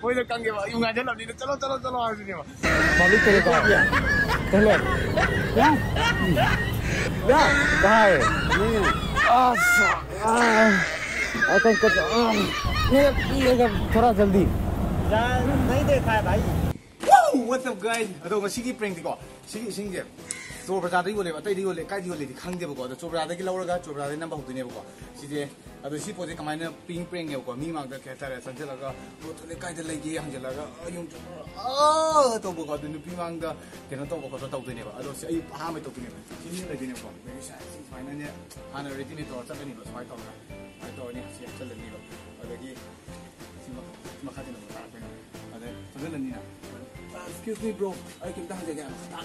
これで関係は、yung aja lah, dito, Pak. Ya. Ya. Ya. Asa. What's up guys? अरे machine की print देखो, machine machine ꯕꯖꯥꯔꯗ ꯌꯣꯜꯂꯦꯕ ꯑꯇꯩꯗ ꯌꯣꯜꯂꯦ ꯀꯥꯏꯗ ꯌꯣꯜꯂꯦꯗꯤ ꯈꯪꯗꯦꯕꯀꯣ ꯑꯗꯣ ꯆꯣꯔ ꯕꯖꯥꯔꯗꯒꯤ ꯂꯧꯔꯒ ꯆꯣꯔ ꯕꯖꯥꯔꯗꯒꯤ ꯅꯝꯕ ꯍꯧꯗꯣꯏꯅꯦꯕꯀꯣ ꯁꯤꯁꯦ ꯑꯗꯣ ꯁꯤ ꯄꯣꯠꯁꯦ ꯀꯃꯥꯏꯅ ꯄꯤꯡ ꯄ꯭ꯔꯦꯡꯅꯦꯕꯀꯣ ꯃꯤ ꯃꯥꯡꯗ ꯀꯩ ꯍꯥꯏꯇꯥꯔꯦ ꯆꯪꯁꯤꯜꯂꯒ ꯄꯣꯠꯇꯨ ꯀꯥꯏꯗ ꯂꯩꯒꯦ ꯍꯪꯖꯤꯜꯂꯒ ꯌꯨꯝ ꯑꯥ ꯇꯧꯕꯀꯣ ꯑꯗꯣ ꯅꯨꯄꯤ ꯃꯥꯡꯗ ꯀꯩꯅꯣ ꯇꯧꯕ ꯈꯣꯠꯄ ꯇꯧꯗꯣꯏꯅꯦꯕ ꯑꯗꯣ ꯁꯤ ꯑꯩ ꯑꯍꯥꯟꯕ ꯇꯧꯗꯣꯏꯅꯦꯕ ꯁꯤ ꯃꯤ ꯂꯩꯗꯣꯏꯅꯦꯕꯀꯣ ꯑꯗꯒꯤ ꯁꯤ ꯁꯨꯃꯥꯏꯅꯅꯦ ꯍꯥꯟꯅ ꯔꯦꯗꯤꯅꯦ ꯇꯧꯔ ꯆꯠꯂꯅꯤꯕ ꯁꯨꯃꯥꯏꯅ ꯇꯧꯔꯒ ꯁꯨꯃꯥꯏꯅ ꯇꯧꯔꯅꯤ ꯁꯤ ꯍꯥꯞꯆꯜꯂꯅꯤꯕ ꯑꯗꯒꯤ ꯁꯤ ꯃꯈꯥꯗ ꯑꯃꯨꯛ ꯇꯥꯔꯛꯇꯣꯏꯅꯦ ꯑꯗꯩ ꯆꯪꯁꯤꯜꯂꯅꯤꯅ excuse me bro I came down again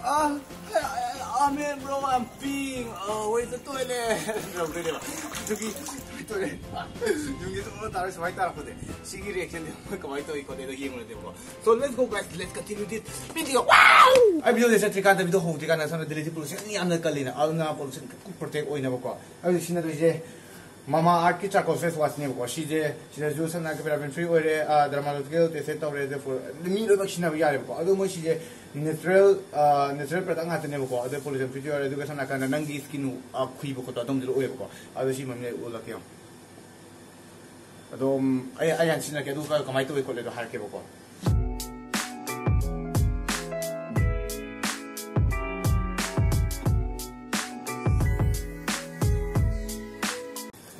Ah, I'm in bro, I'm peeing. Oh, where's the toilet? 아비디오 데서 티칸데 비디오 호우티가 나서는 들리지 불신 이 안을 깔리 나. 아나 볼신 꼭 프로텍 오이나 볼 까. 아 신나도 이제 mamá aquí está con sus guas nieve guas sigue si las dos andan que para ver frío eres a dramaturgo te seta sobre el de mi lo más sin haber llegado algo más sigue natural natural para tan hasta nieve guas de por ejemplo frío eres de que acá no me engañes que no a cuí poco todo donde lo oye poco a ver si me mire lo que yo a dom ay ay antes de que tú vayas como hay tu vehículo de dejar que poco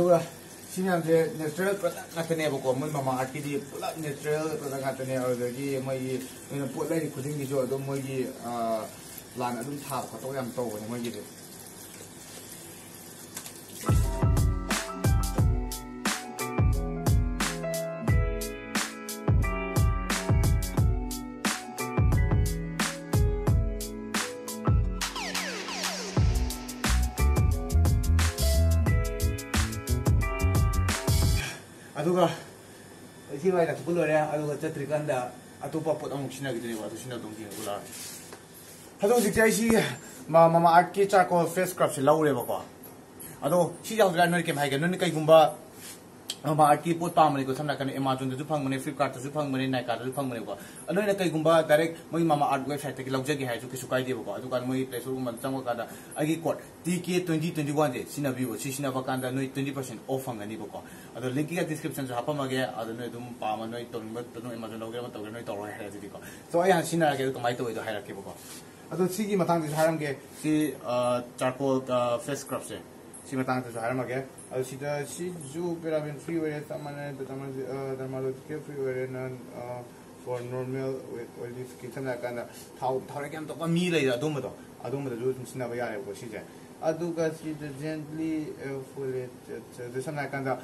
aduga sinam se natural product ngatane bo ko mun mama arti di pula natural product ngatane aw de gi mai mai pula ri khuding gi jo do mai gi lan adum thap ko to yam to mai gi ꯑꯗꯨꯒ ꯁꯤ ꯋꯥꯏ ꯂꯥꯛꯊꯣꯛꯄ ꯂꯣꯏꯔꯦ ꯑꯗꯨꯒ ꯆꯠꯇ꯭ꯔꯤꯀꯥꯟꯗ ꯑꯇꯣꯞꯄ ꯄꯣꯠ ꯑꯃꯨꯛ ꯁꯤꯖꯤꯟꯅꯈꯤꯗꯣꯏꯅꯦꯕ ꯑꯗꯨ ꯁꯤꯖꯤꯟꯅ ꯑꯗꯨꯝ ꯌꯦꯡꯉꯨ ꯂꯥꯛꯑꯒꯦ ꯑꯗꯣ ꯍꯧꯖꯤꯛꯁꯦ ꯑꯩ ꯁꯤ ꯃꯃꯥ ꯑꯥꯔꯠꯀꯤ ꯆꯥꯔꯀꯣꯜ ꯐꯦꯁ ꯁꯀ꯭ꯔꯕꯁꯦ ꯂꯧꯔꯦꯕꯀꯣ ꯑꯗꯣ ꯁꯤ ꯌꯥꯎꯗ꯭ꯔꯥ ꯅꯣꯏ ꯀꯩꯝ ꯍꯥꯏꯒꯦ ꯅꯣꯏꯅ ꯀꯩꯒꯨꯝꯕ भारतीय पोट को सामना करें एमाजोन फ्लिपकार्ट फंगने नाइकाट फंगनेको अगर कईगम डायरेक्ट मोई मामा आर्ट वेबसाइट लौजगे है कई कईदेबको मोई play store चमकान code T K twenty twenty one से सिनबीब सिनबान नई ट्वेंटी पर्सेंट ऑफ़ फंगनीबको लिंक की डिस्क्रिप्शन हापमेंगे पाम नई पा नई तौर एमाजोन लौगे तौर नई तौर है सो अ सिनरगे कमाय तौदो है अगर चारको फेस स्क्रब से sima tang tu sahar ma kya sita si ju pera bin free ware tamane tamane eh, dharmalo ke free ware na eh, for normal with all this kitam la kanda thau thau kyam to mi lai da dum to. Adum da ju sina ba yare ko sija adu ka si the gently eh, for it the sam la kanda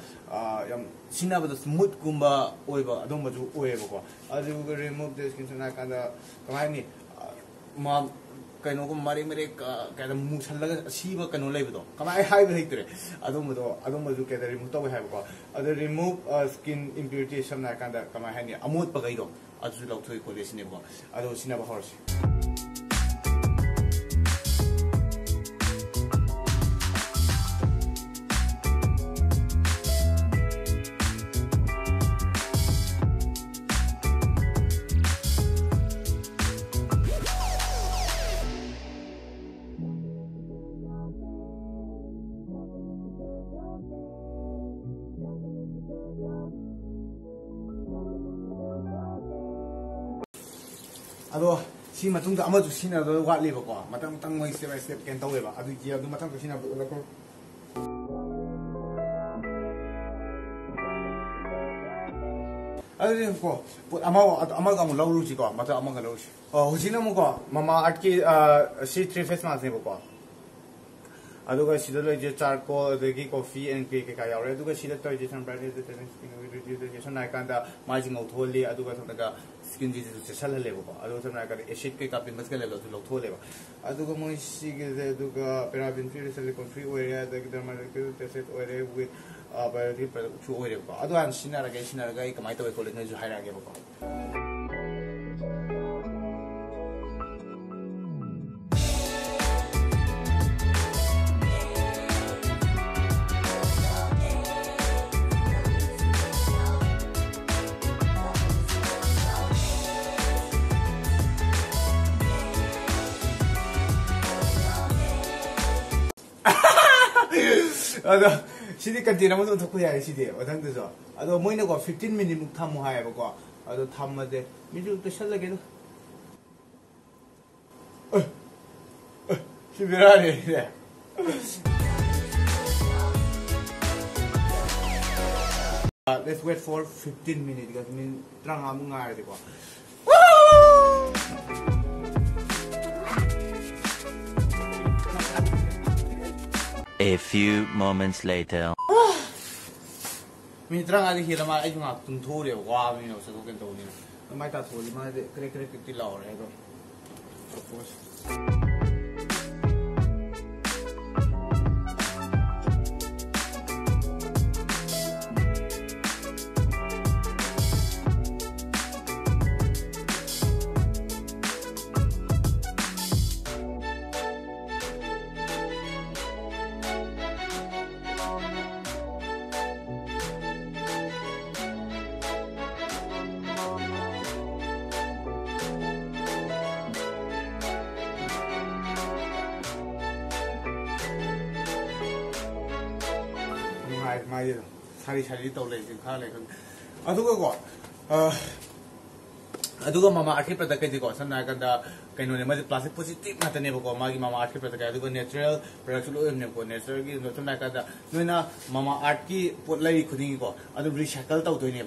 yam sina ba smooth kumba oi ba adum ba ju oi ba ko adu remove this kitam la kanda kamai ni ma ꯀꯩꯅꯣꯒꯨꯝꯕ ꯃꯔꯦꯛ ꯃꯔꯦꯛ ꯀꯩꯗ ꯃꯨꯁꯜꯂꯒ ꯑꯁꯤꯕ ꯀꯩꯅꯣ ꯂꯩꯕꯗꯣ ꯀꯃꯥꯏꯅ ꯍꯥꯏꯕ ꯍꯩꯇ꯭ꯔꯦ ꯑꯗꯨꯝꯕꯗꯣ ꯑꯗꯨꯝꯕꯁꯨ ꯀꯩꯗ ꯔꯤꯃꯨꯚ ꯇꯧꯋꯦ ꯍꯥꯏꯕꯀꯣ ꯑꯗꯣ ꯔꯤꯃꯨꯚ ꯁ꯭ꯀꯤꯟ ꯏꯝꯄ꯭ꯌꯨꯔꯤꯇꯤ ꯁꯝꯅ ꯍꯥꯏꯔꯀꯥꯟꯗ ꯀꯃꯥꯏꯅ ꯍꯥꯏꯅꯤ ꯑꯃꯣꯠꯄꯈꯩꯗꯣ ꯑꯗꯨꯁꯨ ꯂꯧꯊꯣꯛꯏ ꯈꯣꯠꯂꯤ ꯁꯤꯅꯦꯕꯀꯣ ꯑꯗꯣ ꯁꯤꯖꯤꯟꯅꯕ ꯍꯧꯔꯁꯤ ꯑꯗꯣ ꯁꯤ ꯃꯇꯨꯡꯗ ꯑꯃꯁꯨ ꯁꯤꯖꯤꯟꯅꯕ ꯋꯥꯠꯂꯦꯕꯀꯣ ꯃꯊꯪ ꯃꯊꯪ ꯃꯣꯏ ꯁ꯭ꯇꯦꯞ ꯕꯥꯏ ꯁ꯭ꯇꯦꯞ ꯀꯩꯅꯣ ꯇꯧꯋꯦꯕ ꯑꯗꯨꯒꯤ ꯑꯗꯨ ꯃꯊꯪꯗ ꯁꯤꯖꯤꯟꯅꯕ ꯎꯠꯂꯛꯈ꯭ꯔꯣ ꯑꯗꯨꯗꯤ ꯀꯣ ꯄꯣꯠ ꯑꯃ ꯑꯃꯒ ꯑꯃꯨꯛ ꯂꯧꯔꯨꯁꯤꯀꯣ ꯃꯊꯪ ꯑꯃꯒ ꯂꯧꯔꯨꯁꯤ ꯍꯧꯖꯤꯛꯅ ꯑꯃꯨꯛꯀꯣ ꯃꯃꯥ ꯑꯥꯔꯠꯀꯤ ꯁꯤ ꯊ꯭ꯔꯤ ꯐꯦꯁ ꯃꯥꯛꯁꯅꯦꯕꯀꯣ ꯑꯗꯨꯒ ꯁꯤꯗ ꯂꯩꯔꯤꯁꯦ ꯆꯥꯔꯀꯣꯜ ꯑꯗꯒꯤ ꯀꯣꯐꯤ ꯑꯦꯟ ꯀꯦ ꯀꯩꯀꯥ ꯌꯥꯎꯔꯦ ꯑꯗꯨꯒ ꯁꯤꯗ ꯇꯧꯔꯤꯁꯦ न्यूट्रिशन नायकांदा माजिंग उठोली अदुगा थोड़ा स्किन डिजीज से सल लेबो अदुगा थोड़ा नायका एसिड के का पिंबस के लेलो तो लोग थो लेबो अदुगा मोसी के अदुगा पेराबिन फ्री सिलिकॉन फ्री ओरिया दग डर्माटिक टेस्ट ओरे विद बायोटिक प्रोडक्ट ओरे अदुगा सिनारा के सिनारा के कमाई तो कोलेज जो हायरा के बको あの、シリカティラもとこやいしで、おたんでぞ。あの、もいなこ、15ミリもたもはやばこ。あの、たまで、みじゅうとしゃらけど。あ、あ、しびられね。Uh, let's wait for 15 minutes kasi min trang among nga ko. Woo! A few moments later. Mitra ngadi hirama ai ngak tung thu de wa mi no se ko ken to ni. Mai ta thu ma de kre kre pitti la ore ko. Propose. मारि त खा मत पर्दक्कैले सन क्या plastic पोजिटिभको मामामामामामामामामामामार्थि पर्दके अब natural पर्दक्सम्म काम ममामामामामामामामामामार्थि पोटले खुम्सल तौँदै नै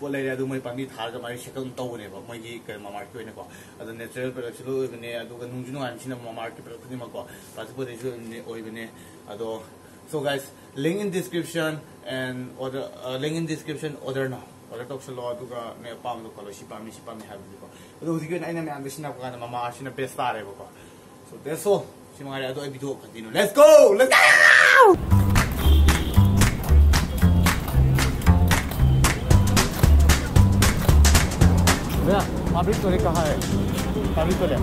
पोटे मै पानी थाहा रिसैकल तपाईँ मैले ममामामामामामामामामामार्टीको नेचरेल पर्दक्स लुनेजु नानी ममामामामामामामामामामार्थी पूजिको प्लास्टिक पोजिटिभ अ So guys, link in description and order uh, link in description order now. Order talks a lot to go me pam to call she pam she pam have to go. But those you and I am wishing up kind of mama she na best star ever go. So that's all. She mga ado ay video continue. Let's go. Let's go. भैया public toilet कहाँ है public toilet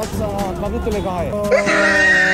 अच्छा public toilet कहाँ है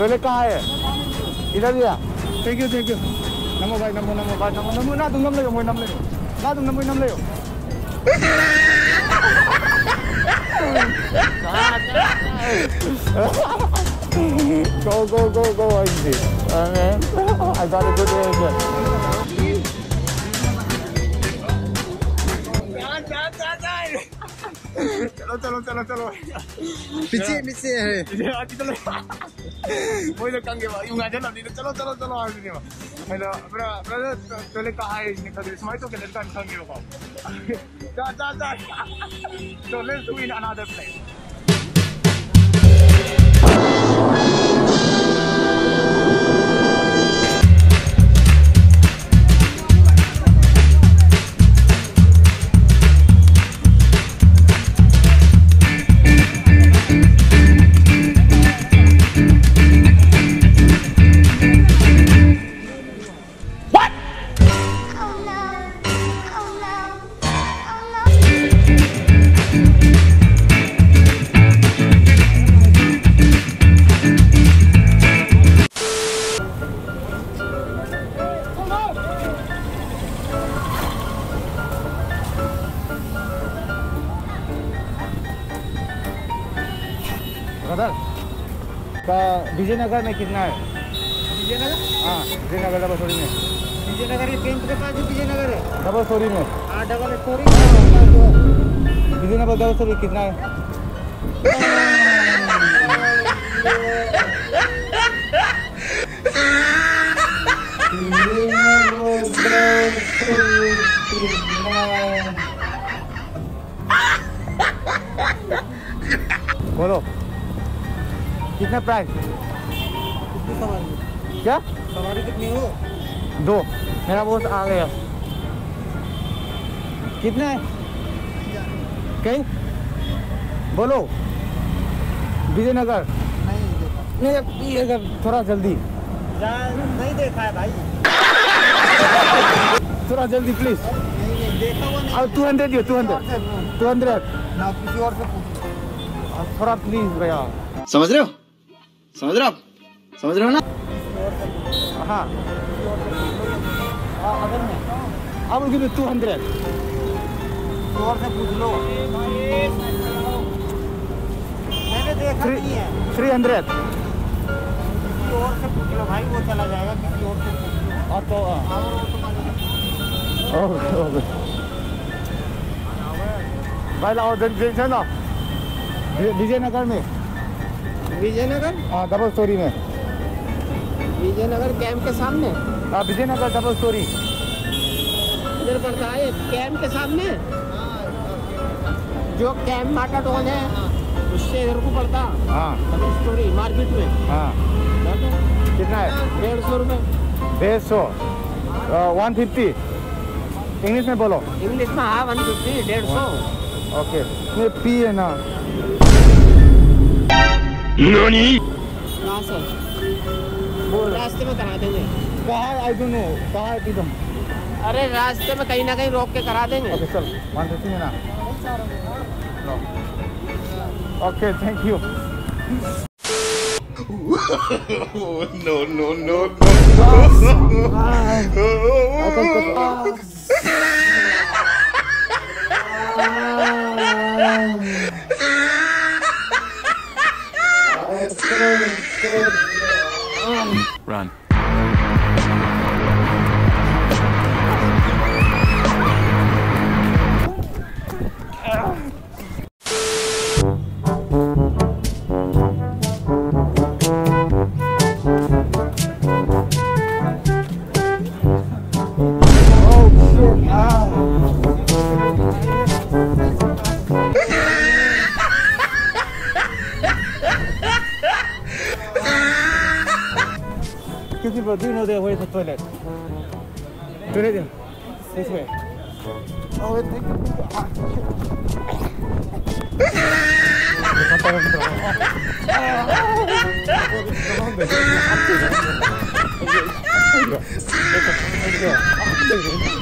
टोले कहाँ है इधर भी है थैंक यू थैंक यू नमो भाई नमो नमो भाई नमो नमो ना तुम नम ले मोय नम ले ना तुम नम नम ले go go go go easy uh, I got a good idea tolong tolong tolong. Pici pici. Eh. Dia mati tolong. Boleh kangge wa. Yung ada lah dia tolong tolong tolong ini wa. Hello, bro, bro, tolong kau hai ni kau. Semua itu kena tan kangge wa. Dah dah dah. So let's win another place. Vijayanagar में कितना है? विजयनगर? हाँ Vijayanagar double storey में। विजयनगर ये के पास विजयनगर है? Double storey में। हाँ double storey Vijaynagar double storey कितना है? बोलो। कितना प्राइस सवारी। क्या? सवारी कितनी हो? दो। मेरा बोस आ गया। कितने? है कहीं? बोलो। विजयनगर। नहीं देखा। नहीं ये अगर थोड़ा जल्दी। नहीं देखा है भाई। थोड़ा जल्दी प्लीज़ नहीं नहीं देखा अब two hundred two hundred two hundred किसी और से थोड़ा प्लीज़ भैया। समझ रहे हो? समझ रहे हो आप? समझ रहे हो ना? हाँ। हाँ, अगर में अब गिव टू हंड्रेड और से पूछ लो। मैंने देखा थ्री नहीं है। Three hundred. किसी और से पूछ लो भाई वो चला जाएगा किसी और से पूछ लो। हाँ तो हाँ। और वो तुम्हारे ओके ओके भाई लाओ जंक्शन ना विजयनगर में। विजयनगर हाँ डबल स्टोरी में। विजयनगर कैंप के सामने। हाँ विजयनगर डबल स्टोरी इधर पड़ता है कैंप के सामने। जो कैंप माटा टोल है उससे इधर को पड़ता। हाँ। डबल स्टोरी मार्केट में। हाँ। कितना है? डेढ़ सौ रुपये डेढ़ सौ। वन फिफ्टी इंग्लिश में बोलो। इंग्लिश में हाँ वन फिफ्टी डेढ़ सौ। ओके ये पी है ना। कहाँ से रास्ते में करा देंगे। कहाँ आई डोंट नो कहाँ है एकदम अरे रास्ते में कहीं ना कहीं रोक के करा देंगे। ओके चल फिफ्टी है ना। Okay thank you Run. ¿Qué es por ti no te voy a toilet? Toilet, ya. Oh, este. Me ¿